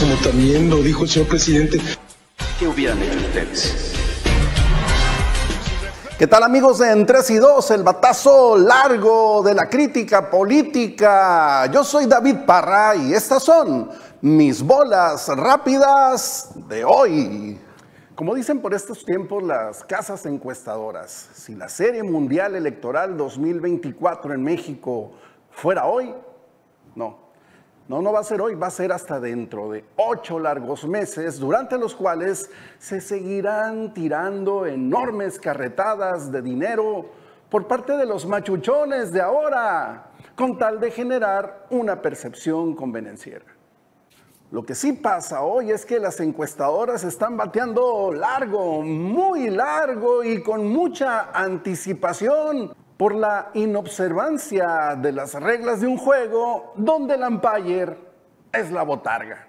como también lo dijo el señor presidente. ¿Qué hubieran hecho ustedes? ¿Qué tal amigos de En 3 y 2? El batazo largo de la crítica política. Yo soy David Parra y estas son mis bolas rápidas de hoy. Como dicen por estos tiempos las casas encuestadoras, si la Serie Mundial Electoral 2024 en México fuera hoy, no, no, no va a ser hoy, va a ser hasta dentro de ocho largos meses, durante los cuales se seguirán tirando enormes carretadas de dinero por parte de los machuchones de ahora, con tal de generar una percepción convenenciera. Lo que sí pasa hoy es que las encuestadoras están bateando largo, muy largo y con mucha anticipación por la inobservancia de las reglas de un juego donde el umpire es la botarga.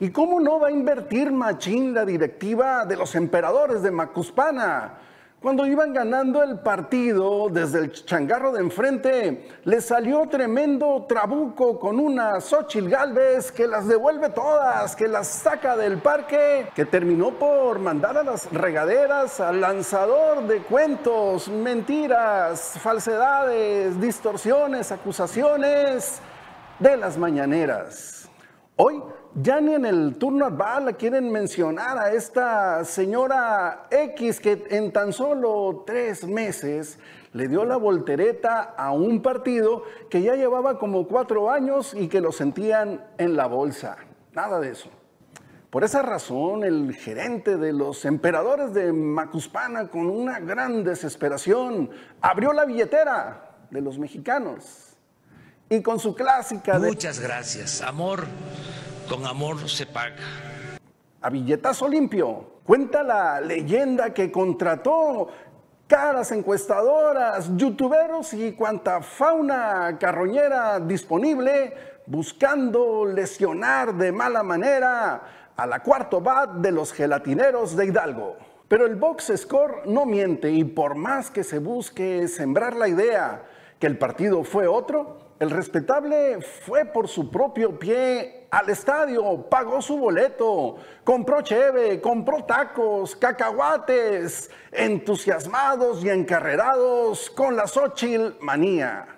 ¿Y cómo no va a invertir Machín la directiva de los emperadores de Macuspana? Cuando iban ganando el partido desde el changarro de enfrente, le salió tremendo trabuco con una Xochil Galvez que las devuelve todas, que las saca del parque, que terminó por mandar a las regaderas al lanzador de cuentos, mentiras, falsedades, distorsiones, acusaciones de las mañaneras. Hoy ya ni en el turno ad bala quieren mencionar a esta señora X que en tan solo tres meses le dio la voltereta a un partido que ya llevaba como cuatro años y que lo sentían en la bolsa. Nada de eso. Por esa razón, el gerente de los emperadores de Macuspana, con una gran desesperación, abrió la billetera de los mexicanos y con su clásica de... Muchas gracias, amor con amor se paga. A billetazo limpio. Cuenta la leyenda que contrató caras encuestadoras, youtuberos y cuanta fauna carroñera disponible buscando lesionar de mala manera a la cuarto bat de los gelatineros de Hidalgo. Pero el box score no miente y por más que se busque sembrar la idea el partido fue otro, el respetable fue por su propio pie al estadio, pagó su boleto, compró cheve, compró tacos, cacahuates, entusiasmados y encarrerados con la Xochitl manía.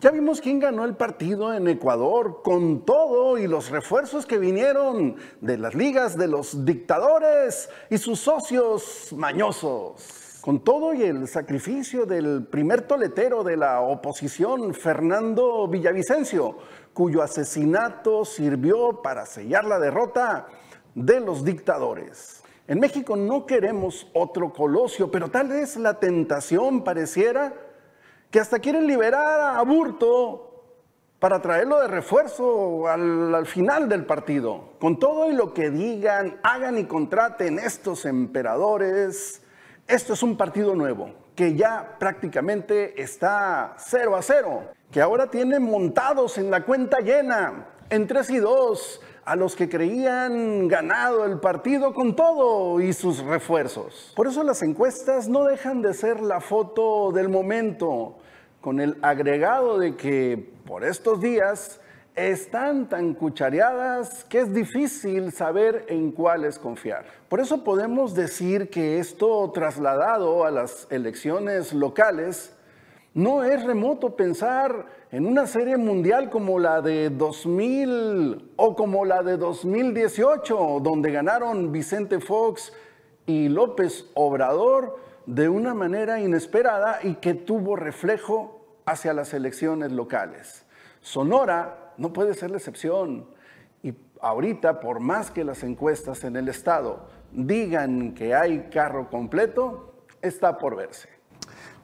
Ya vimos quién ganó el partido en Ecuador con todo y los refuerzos que vinieron de las ligas de los dictadores y sus socios mañosos. Con todo y el sacrificio del primer toletero de la oposición, Fernando Villavicencio, cuyo asesinato sirvió para sellar la derrota de los dictadores. En México no queremos otro Colosio, pero tal vez la tentación pareciera que hasta quieren liberar a Aburto para traerlo de refuerzo al, al, final del partido. Con todo y lo que digan, hagan y contraten estos emperadores, esto es un partido nuevo que ya prácticamente está 0 a 0, que ahora tiene montados en la cuenta llena, en 3 y 2, a los que creían ganado el partido con todo y sus refuerzos. Por eso las encuestas no dejan de ser la foto del momento, con el agregado de que por estos días están tan cuchareadas que es difícil saber en cuáles confiar. Por eso podemos decir que esto trasladado a las elecciones locales no es remoto pensar en una serie mundial como la de 2000 o como la de 2018, donde ganaron Vicente Fox y López Obrador de una manera inesperada y que tuvo reflejo hacia las elecciones locales. Sonora no puede ser la excepción. Y ahorita, por más que las encuestas en el Estado digan que hay carro completo, está por verse.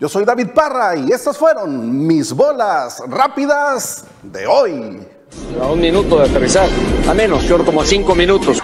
Yo soy David Parra y estas fueron mis bolas rápidas de hoy. A un minuto de aterrizar, a menos, short como a cinco minutos.